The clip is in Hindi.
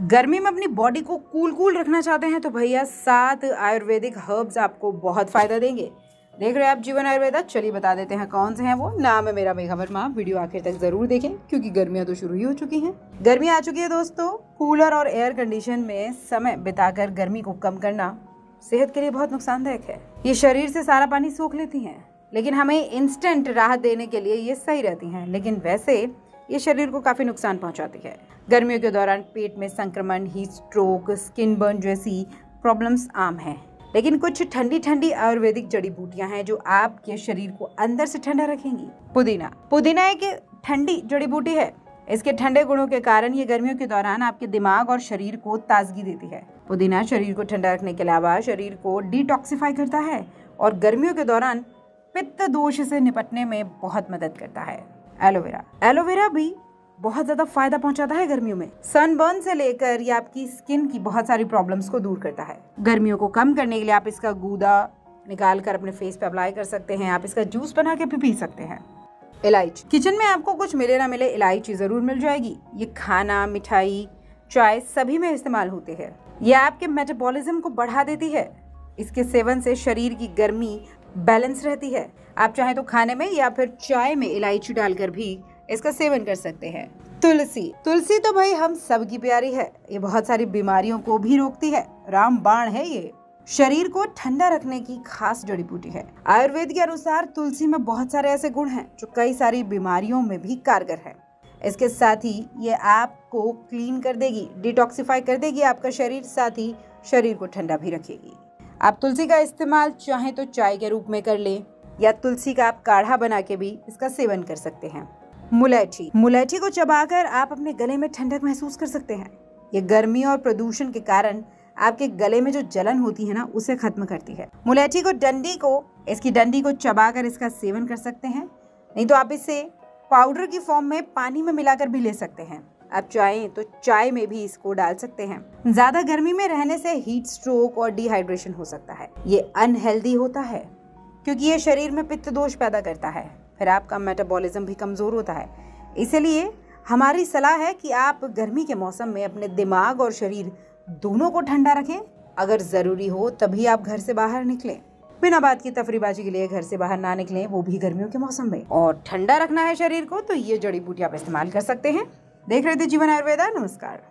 गर्मी में अपनी बॉडी को कूल कूल रखना चाहते हैं तो भैया सात आयुर्वेदिक हर्ब्स आपको बहुत फ़ायदा देंगे। देख रहे हैं आप जीवन आयुर्वेदा, चलिए बता देते हैं कौन से हैं वो। नाम है मेरा मेघा वर्मा, वीडियो आखिर तक ज़रूर देखें, क्योंकि गर्मियाँ तो शुरू ही हो चुकी हैं। गर्मी आ चुकी है दोस्तों कूलर और एयर कंडीशन में समय बिताकर गर्मी को कम करना सेहत के लिए बहुत नुकसानदायक है। ये शरीर से सारा पानी सूख लेती हैं, लेकिन हमें इंस्टेंट राहत देने के लिए ये सही रहती हैं। लेकिन वैसे ये शरीर को काफ़ी नुकसान पहुंचाती है। गर्मियों के दौरान पेट में संक्रमण हीट स्ट्रोक स्किन बर्न जैसी प्रॉब्लम्स आम हैं। लेकिन कुछ ठंडी ठंडी आयुर्वेदिक जड़ी बूटियाँ हैं जो आपके शरीर को अंदर से ठंडा रखेंगी। पुदीना। पुदीना एक ठंडी जड़ी बूटी है। इसके ठंडे गुणों के कारण ये गर्मियों के दौरान आपके दिमाग और शरीर को ताजगी देती है। पुदीना शरीर को ठंडा रखने के अलावा शरीर को डिटॉक्सिफाई करता है और गर्मियों के दौरान पित्त दोष से निपटने में बहुत मदद करता है। एलोवेरा। एलोवेरा भी बहुत ज़्यादा फ़ायदा पहुंचाता है गर्मियों में। सनबर्न से लेकर ये आपकी स्किन की बहुत सारी प्रॉब्लम्स को दूर करता है। गर्मियों को कम करने के लिए आप इसका गूदा निकाल कर अपने फेस पे अप्लाई कर सकते हैं, आप इसका जूस बना के भी पी सकते हैं। इलायची। किचन में आपको कुछ मिले ना मिले इलायची ज़रूर मिल जाएगी। ये खाना, मिठाई, चाय सभी में इस्तेमाल होते हैं। ये आपके मेटाबॉलिज्म को बढ़ा देती है। इसके सेवन से शरीर की गर्मी बैलेंस रहती है। आप चाहें तो खाने में या फिर चाय में इलायची डालकर भी इसका सेवन कर सकते हैं। तुलसी। तुलसी तो भाई हम सब की प्यारी है। ये बहुत सारी बीमारियों को भी रोकती है। राम बाण है ये। शरीर को ठंडा रखने की खास जड़ी बूटी है। आयुर्वेद के अनुसार तुलसी में बहुत सारे ऐसे गुण हैं, जो कई सारी बीमारियों में भी कारगर है। इसके साथ ही ये आपको क्लीन कर देगी डिटॉक्सिफाई कर देगी आपका शरीर, साथ ही शरीर को ठंडा भी रखेगी। आप तुलसी का इस्तेमाल चाहें तो चाय के रूप में कर लें, या तुलसी का आप काढ़ा बना के भी इसका सेवन कर सकते हैं। मुलैठी। मुलैठी को चबाकर आप अपने गले में ठंडक महसूस कर सकते हैं। ये गर्मी और प्रदूषण के कारण आपके गले में जो जलन होती है ना, उसे खत्म करती है। मुलैठी को डंडी को, इसकी डंडी को चबाकर इसका सेवन कर सकते हैं। नहीं तो आप इसे पाउडर की फॉर्म में पानी में मिलाकर भी ले सकते हैं। आप चाहें तो चाय में भी इसको डाल सकते हैं। ज़्यादा गर्मी में रहने से हीट स्ट्रोक और डिहाइड्रेशन हो सकता है। ये अनहेल्दी होता है, क्योंकि ये शरीर में पित्त दोष पैदा करता है। फिर आपका मेटाबॉलिज्म भी कमज़ोर होता है। इसलिए हमारी सलाह है कि आप गर्मी के मौसम में अपने दिमाग और शरीर दोनों को ठंडा रखें। अगर ज़रूरी हो, तभी आप घर से बाहर निकलें। बिना बात की तफरीबाजी के लिए घर से बाहर ना निकलें, वो भी गर्मियों के मौसम में। और ठंडा रखना है शरीर को तो ये जड़ी बूटी आप इस्तेमाल कर सकते हैं। देख रहे थे जीवन आयुर्वेदा नमस्कार।